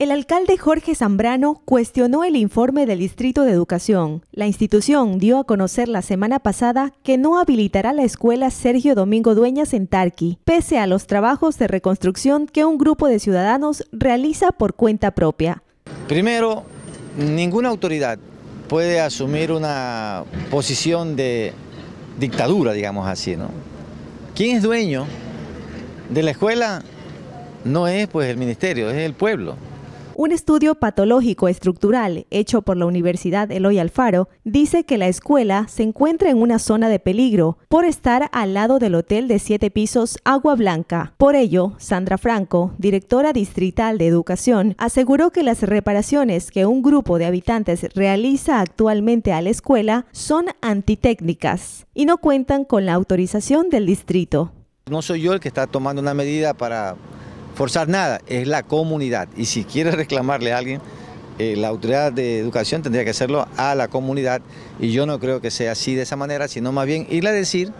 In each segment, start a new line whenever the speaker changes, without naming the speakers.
El alcalde Jorge Zambrano cuestionó el informe del Distrito de Educación. La institución dio a conocer la semana pasada que no habilitará la escuela Sergio Domingo Dueñas en Tarqui, pese a los trabajos de reconstrucción que un grupo de ciudadanos realiza por cuenta propia.
Primero, ninguna autoridad puede asumir una posición de dictadura, digamos así, ¿no? ¿Quién es dueño de la escuela? No es pues el ministerio, es el pueblo.
Un estudio patológico estructural hecho por la Universidad Eloy Alfaro dice que la escuela se encuentra en una zona de peligro por estar al lado del hotel de siete pisos Agua Blanca. Por ello, Sandra Franco, directora distrital de educación, aseguró que las reparaciones que un grupo de habitantes realiza actualmente a la escuela son antitécnicas y no cuentan con la autorización del distrito.
No soy yo el que está tomando una medida para forzar nada, es la comunidad. Y si quiere reclamarle a alguien, eh, la autoridad de educación tendría que hacerlo a la comunidad. Y yo no creo que sea así de esa manera, sino más bien irle a decir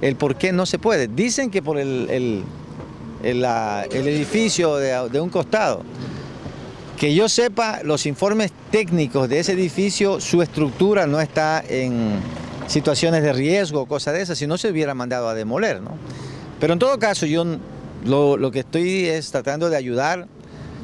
el por qué no se puede. Dicen que por el, el, edificio de, de un costado. Que yo sepa, los informes técnicos de ese edificio, su estructura no está en situaciones de riesgo o cosas de esas, si no se hubiera mandado a demoler. ¿no? Pero en todo caso, yo lo, que estoy es tratando de ayudar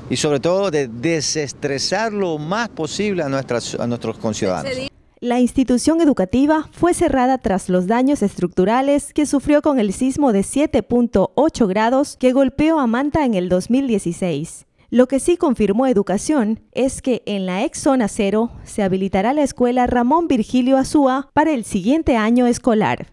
y sobre todo de desestresar lo más posible a, nuestras, a nuestros conciudadanos.
La institución educativa fue cerrada tras los daños estructurales que sufrió con el sismo de 7.8 grados que golpeó a Manta en el 2016. Lo que sí confirmó Educación es que en la ex zona cero se habilitará la escuela Ramón Virgilio Azúa para el siguiente año escolar.